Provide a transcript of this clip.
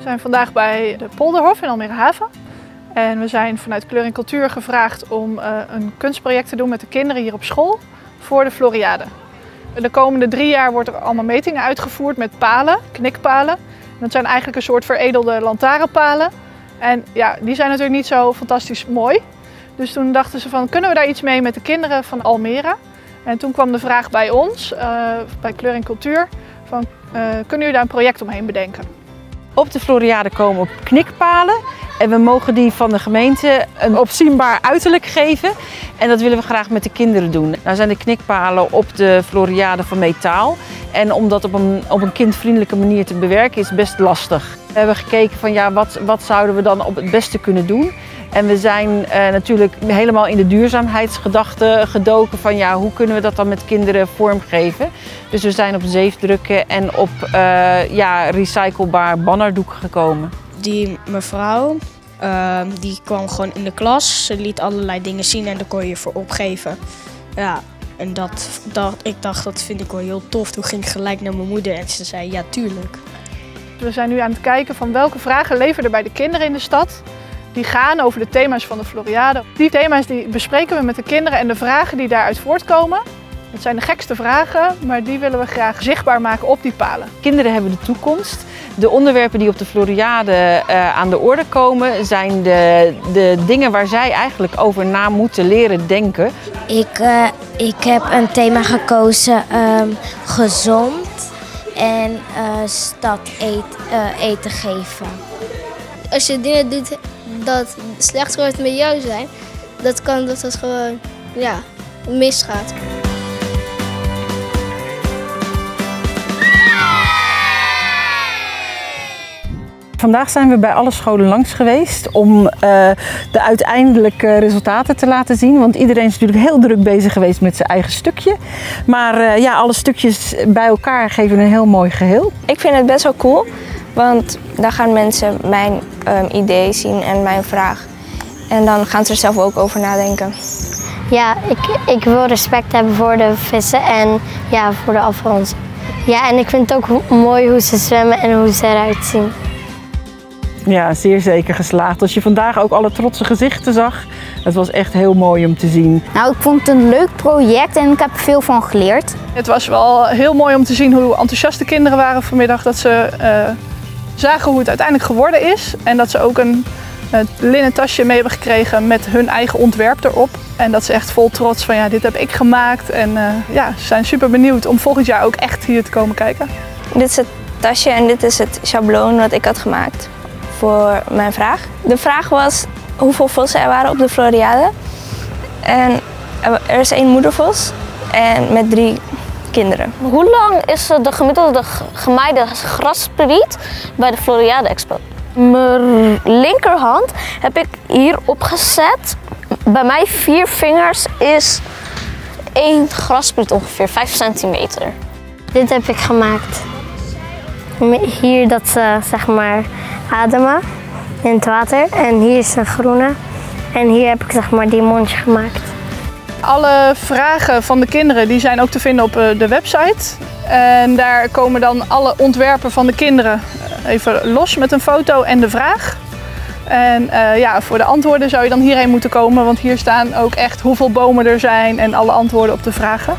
We zijn vandaag bij de Polderhof in Almere Haven. En we zijn vanuit Kleur en Cultuur gevraagd om uh, een kunstproject te doen met de kinderen hier op school voor de Floriade. De komende drie jaar wordt er allemaal metingen uitgevoerd met palen, knikpalen. Dat zijn eigenlijk een soort veredelde lantaarnpalen. En ja, die zijn natuurlijk niet zo fantastisch mooi. Dus toen dachten ze van, kunnen we daar iets mee met de kinderen van Almere? En toen kwam de vraag bij ons, uh, bij Kleur en Cultuur, van uh, kunnen jullie daar een project omheen bedenken? Op de Floriade komen op knikpalen en we mogen die van de gemeente een opzienbaar uiterlijk geven. En dat willen we graag met de kinderen doen. Nou zijn de knikpalen op de Floriade van metaal. En om dat op een, op een kindvriendelijke manier te bewerken is best lastig. We hebben gekeken van ja, wat, wat zouden we dan op het beste kunnen doen. En we zijn uh, natuurlijk helemaal in de duurzaamheidsgedachte gedoken van ja, hoe kunnen we dat dan met kinderen vormgeven. Dus we zijn op zeefdrukken en op uh, ja, recyclebaar bannerdoeken gekomen. Die mevrouw, uh, die kwam gewoon in de klas, ze liet allerlei dingen zien en daar kon je voor opgeven. Ja, en dat, dat, ik dacht, dat vind ik wel heel tof. Toen ging ik gelijk naar mijn moeder en ze zei, ja tuurlijk. We zijn nu aan het kijken van welke vragen leven er bij de kinderen in de stad. Die gaan over de thema's van de Floriade. Die thema's die bespreken we met de kinderen en de vragen die daaruit voortkomen. Het zijn de gekste vragen, maar die willen we graag zichtbaar maken op die palen. Kinderen hebben de toekomst. De onderwerpen die op de Floriade uh, aan de orde komen zijn de, de dingen waar zij eigenlijk over na moeten leren denken. Ik, uh, ik heb een thema gekozen, um, gezond en uh, stad eet, eten geven. Als je dingen doet dat slecht wordt met jou zijn, dat kan dat het gewoon ja, misgaat. Vandaag zijn we bij alle scholen langs geweest om uh, de uiteindelijke resultaten te laten zien. Want iedereen is natuurlijk heel druk bezig geweest met zijn eigen stukje. Maar uh, ja, alle stukjes bij elkaar geven een heel mooi geheel. Ik vind het best wel cool. Want dan gaan mensen mijn um, idee zien en mijn vraag. En dan gaan ze er zelf ook over nadenken. Ja, ik, ik wil respect hebben voor de vissen en ja, voor de afgrond. Ja, en ik vind het ook mooi hoe ze zwemmen en hoe ze eruit zien. Ja, zeer zeker geslaagd. Als je vandaag ook alle trotse gezichten zag, het was echt heel mooi om te zien. Nou, ik vond het een leuk project en ik heb er veel van geleerd. Het was wel heel mooi om te zien hoe enthousiast de kinderen waren vanmiddag. Dat ze uh, zagen hoe het uiteindelijk geworden is. En dat ze ook een, een linnen tasje mee hebben gekregen met hun eigen ontwerp erop. En dat ze echt vol trots van ja, dit heb ik gemaakt. En uh, ja, ze zijn super benieuwd om volgend jaar ook echt hier te komen kijken. Dit is het tasje en dit is het schabloon wat ik had gemaakt voor mijn vraag. De vraag was hoeveel vossen er waren op de Floriade. En er is één moedervos en met drie kinderen. Hoe lang is de gemiddelde gemaaide grasspriet bij de Floriade Expo? Mijn linkerhand heb ik hier opgezet. Bij mij vier vingers is één graspriet ongeveer 5 centimeter. Dit heb ik gemaakt. Hier dat ze zeg maar ademen in het water. En hier is een groene. En hier heb ik zeg maar die mondje gemaakt. Alle vragen van de kinderen die zijn ook te vinden op de website. En daar komen dan alle ontwerpen van de kinderen even los met een foto en de vraag. En uh, ja, voor de antwoorden zou je dan hierheen moeten komen, want hier staan ook echt hoeveel bomen er zijn en alle antwoorden op de vragen.